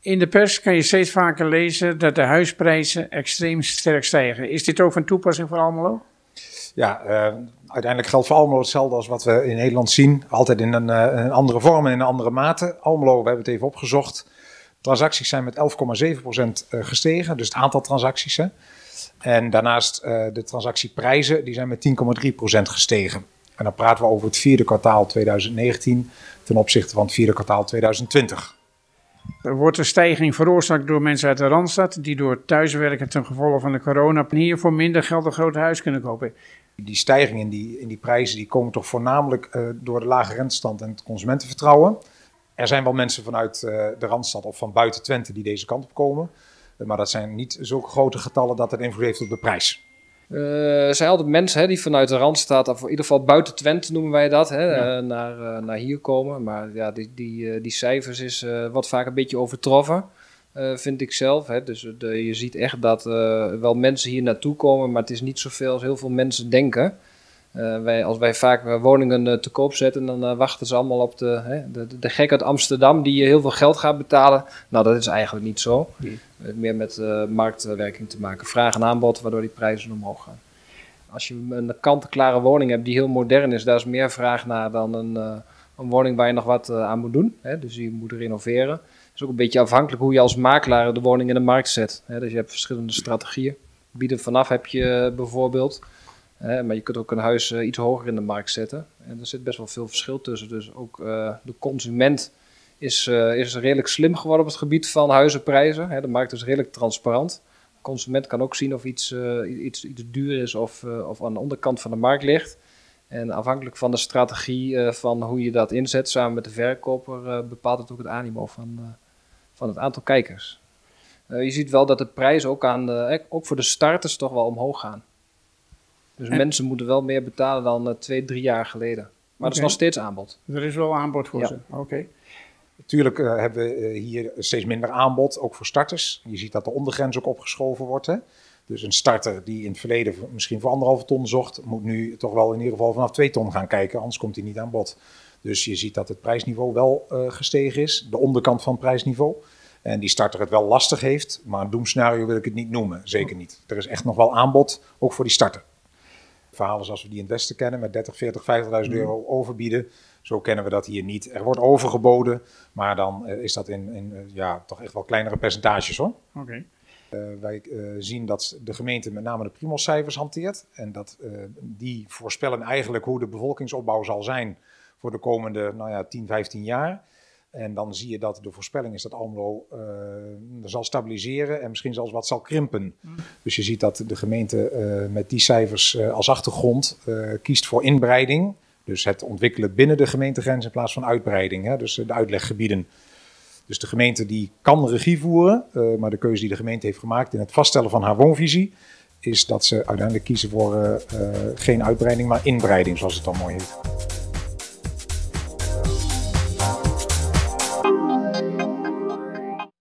In de pers kan je steeds vaker lezen dat de huisprijzen extreem sterk stijgen. Is dit ook van toepassing voor Almelo? Ja, uh, uiteindelijk geldt voor Almelo hetzelfde als wat we in Nederland zien. Altijd in een, uh, een andere vorm en in een andere mate. Almelo, we hebben het even opgezocht. Transacties zijn met 11,7% gestegen, dus het aantal transacties. En daarnaast uh, de transactieprijzen, die zijn met 10,3% gestegen. En dan praten we over het vierde kwartaal 2019 ten opzichte van het vierde kwartaal 2020. Er wordt een stijging veroorzaakt door mensen uit de Randstad die door thuiswerken ten gevolge van de corona hier voor minder geld een groot huis kunnen kopen. Die stijging in die, in die prijzen die komen toch voornamelijk uh, door de lage rentestand en het consumentenvertrouwen. Er zijn wel mensen vanuit uh, de Randstad of van buiten Twente die deze kant op komen. Uh, maar dat zijn niet zulke grote getallen dat het invloed heeft op de prijs. Uh, er zijn altijd mensen hè, die vanuit de Randstad, of in ieder geval buiten Twente noemen wij dat, hè, ja. uh, naar, uh, naar hier komen. Maar ja, die, die, die cijfers is wat vaak een beetje overtroffen, vind ik zelf. Hè. Dus de, je ziet echt dat wel mensen hier naartoe komen, maar het is niet zoveel als heel veel mensen denken. Wij, als wij vaak woningen te koop zetten, dan wachten ze allemaal op de, hè, de, de, gek uit Amsterdam die heel veel geld gaat betalen. Nou, dat is eigenlijk niet zo. Nee. Meer met marktwerking te maken. Vraag en aanbod, waardoor die prijzen omhoog gaan. Als je een kant-en-klare woning hebt die heel modern is, daar is meer vraag naar dan een, een woning waar je nog wat aan moet doen. Hè? Dus je moet renoveren. Het is ook een beetje afhankelijk hoe je als makelaar de woning in de markt zet. Hè? Dus je hebt verschillende strategieën. Bieden vanaf heb je bijvoorbeeld. Maar je kunt ook een huis uh, iets hoger in de markt zetten. En er zit best wel veel verschil tussen. Dus ook de consument is, is redelijk slim geworden op het gebied van huizenprijzen. Hè? De markt is redelijk transparant consument kan ook zien of iets, iets, iets duur is of, of aan de onderkant van de markt ligt. En afhankelijk van de strategie van hoe je dat inzet samen met de verkoper, bepaalt het ook het animo van, van het aantal kijkers. je ziet wel dat de prijzen ook, aan de, ook voor de starters toch wel omhoog gaan. Dus en? mensen moeten wel meer betalen dan twee, drie jaar geleden. Maar okay. er is nog steeds aanbod. Er is wel aanbod voor ja. ze. Oké. Okay. Natuurlijk uh, hebben we uh, hier steeds minder aanbod, ook voor starters. Je ziet dat de ondergrens ook opgeschoven wordt. Hè? Dus een starter die in het verleden misschien voor anderhalve ton zocht, moet nu toch wel in ieder geval vanaf twee ton gaan kijken, anders komt hij niet aan bod. Dus je ziet dat het prijsniveau wel uh, gestegen is, de onderkant van het prijsniveau. En die starter het wel lastig heeft, maar een doemscenario wil ik het niet noemen, zeker niet. Er is echt nog wel aanbod, ook voor die starter. Verhalen zoals we die in het Westen kennen, met 30, 40, 50.000 euro overbieden, zo kennen we dat hier niet. Er wordt overgeboden, maar dan uh, is dat in, in uh, ja, toch echt wel kleinere percentages hoor. Oké. Okay. Uh, wij zien dat de gemeente met name de Primos-cijfers hanteert. En dat die voorspellen eigenlijk hoe de bevolkingsopbouw zal zijn voor de komende nou ja, 10, 15 jaar. En dan zie je dat de voorspelling is dat Almelo zal stabiliseren en misschien zelfs wat zal krimpen. Mm. Dus je ziet dat de gemeente met die cijfers als achtergrond kiest voor inbreiding. Dus het ontwikkelen binnen de gemeentegrens in plaats van uitbreiding. Hè? Dus de uitleggebieden. Dus de gemeente die kan regie voeren, uh, maar de keuze die de gemeente heeft gemaakt in het vaststellen van haar woonvisie, is dat ze uiteindelijk kiezen voor uh, uh, geen uitbreiding, maar inbreiding, zoals het dan mooi heet.